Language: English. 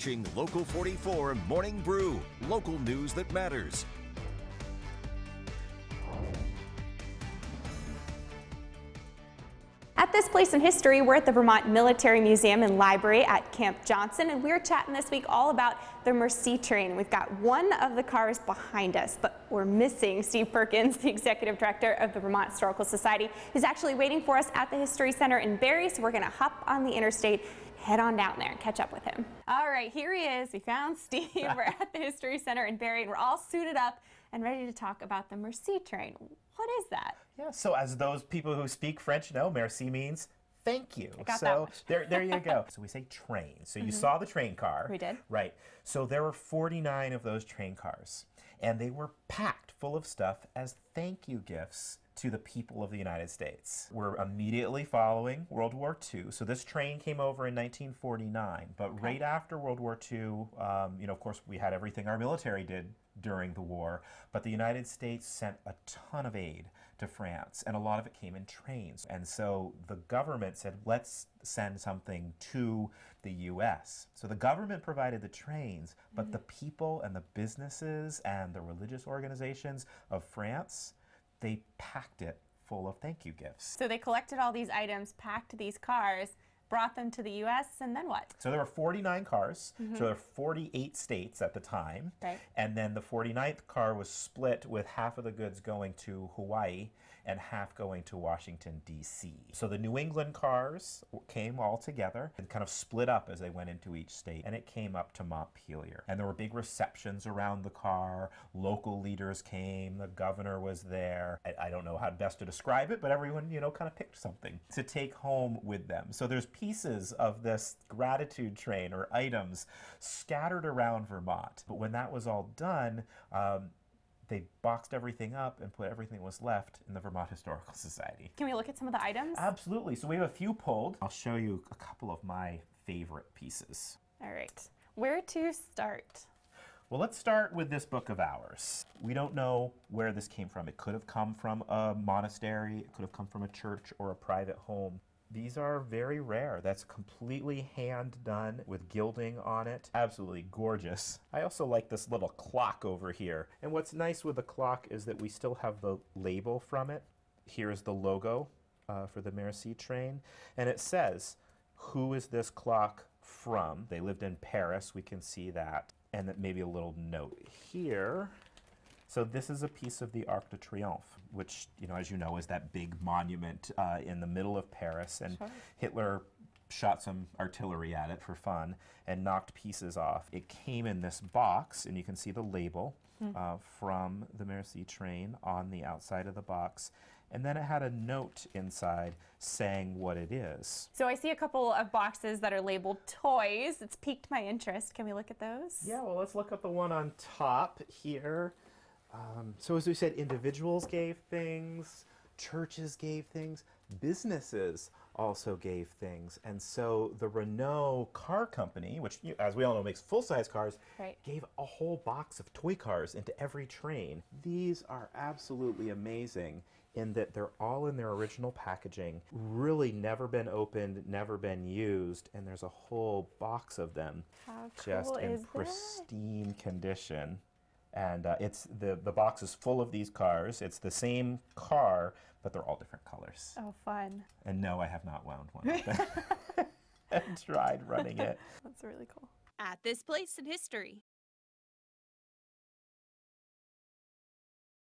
watching Local 44 Morning Brew, local news that matters. At this place in history, we're at the Vermont Military Museum and Library at Camp Johnson, and we're chatting this week all about the Merci train. We've got one of the cars behind us, but we're missing Steve Perkins, the Executive Director of the Vermont Historical Society, who's actually waiting for us at the History Center in Barre, so we're going to hop on the interstate head on down there and catch up with him. All right, here he is. We found Steve. we're at the History Center in Barre, and we're all suited up and ready to talk about the Merci train. What is that? Yeah, so as those people who speak French know, merci means thank you. So there, there you go. so we say train. So you mm-hmm. saw the train car. We did. Right. So there were 49 of those train cars, and they were packed full of stuff as thank you gifts to the people of the United States. We're immediately following World War II. So this train came over in 1949, but right after World War II, um, you know, of course, we had everything our military did during the war, but the United States sent a ton of aid to France, and a lot of it came in trains. And so the government said, let's send something to the US. So the government provided the trains, but the people and the businesses and the religious organizations of France, they packed it full of thank you gifts. So they collected all these items, packed these cars, brought them to the U.S., and then what? So there were 49 cars. Mm-hmm. So there were 48 states at the time. Right. And then the 49th car was split with half of the goods going to Hawaii and half going to Washington, D.C. So the New England cars came all together and kind of split up as they went into each state. And it came up to Montpelier. And there were big receptions around the car. Local leaders came. The governor was there. I, I don't know how best to describe it, but everyone, you know, kind of picked something to take home with them. So there's pieces of this gratitude train or items scattered around Vermont. But when that was all done, um, they boxed everything up and put everything that was left in the Vermont Historical Society. Can we look at some of the items? Absolutely. So we have a few pulled. I'll show you a couple of my favorite pieces. all right. Where to start? Well, let's start with this book of hours. We don't know where this came from. It could have come from a monastery, it could have come from a church or a private home. These are very rare. That's completely hand done with gilding on it. Absolutely gorgeous. I also like this little clock over here. And what's nice with the clock is that we still have the label from it. Here's the logo uh, for the Merci train. And it says, who is this clock from? They lived in Paris. We can see that. And then maybe a little note here. So this is a piece of the Arc de Triomphe, which, you know, as you know, is that big monument uh, in the middle of Paris. And Hitler shot some artillery at it for fun and knocked pieces off. It came in this box, and you can see the label uh, from the Merci train on the outside of the box. And then it had a note inside saying what it is. So I see a couple of boxes that are labeled toys. It's piqued my interest. Can we look at those? Yeah, well, let's look at the one on top here. Um, so, as we said, individuals gave things, churches gave things, businesses also gave things. And so the Renault car company, which, as we all know, makes full size cars, Right. gave a whole box of toy cars into every train. These are absolutely amazing in that they're all in their original packaging, really never been opened, never been used, and there's a whole box of them How just cool in is that? pristine condition. And uh, it's the the box is full of these cars. It's the same car, but they're all different colors. Oh, fun. And no, I have not wound one of and tried running it. That's really cool. At this place in history.